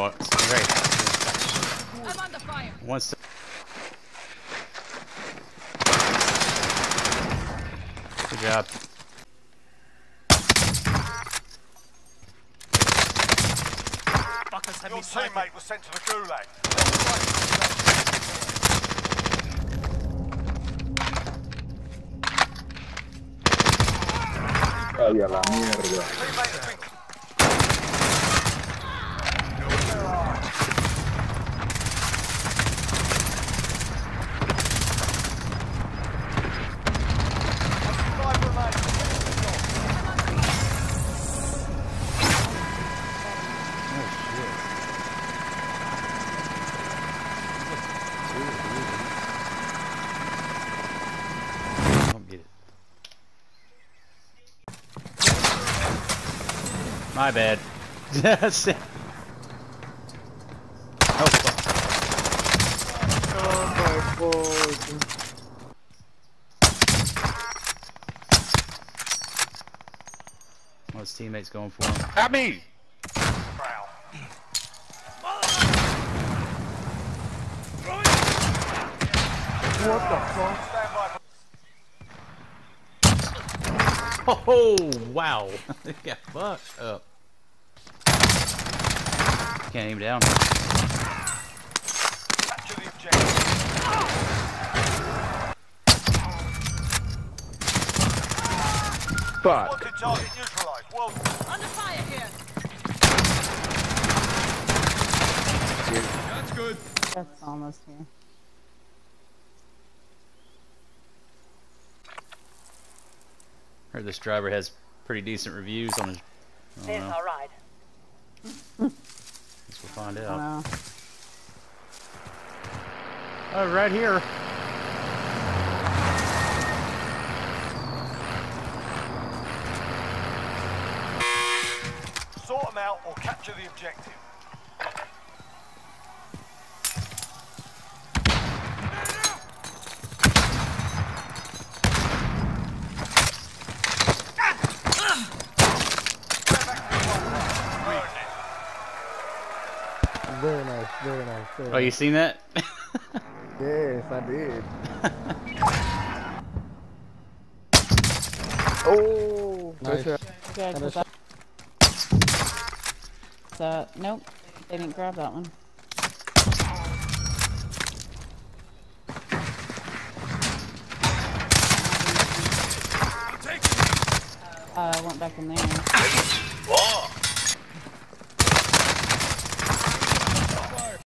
box. Right. I'm under fire. One sec. Good job. Fuckers have Your me sniped. teammate was sent to the gulag. Ay, a la mierda. My bad. That's it. Oh, fuck. Oh my god. Well, his teammate's going for him. At me! What the fuck? Stand by for Oh, wow. They got fucked up. Can't aim down. capture the objective. Fuck. Wanted target neutralized. Well. Under fire here. That's almost here. Heard this driver has pretty decent reviews on his. I don't know. ride. Guess we'll find out. Wow. Oh, right here. Sort them out or capture the objective. Very nice, very nice. Very Oh, you seen that? Yes, I did. oh, nice. Good. 'cause I- So, nope. They didn't grab that one. Uh, I went back in there.